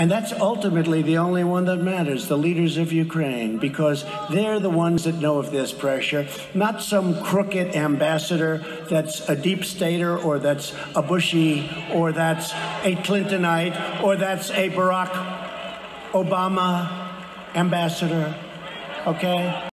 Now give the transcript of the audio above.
And that's ultimately the only one that matters the leaders of Ukraine, because they're the ones that know of this pressure, not some crooked ambassador that's a deep stater or that's a Bushie or that's a Clintonite or that's a Barack Obama ambassador. Okay?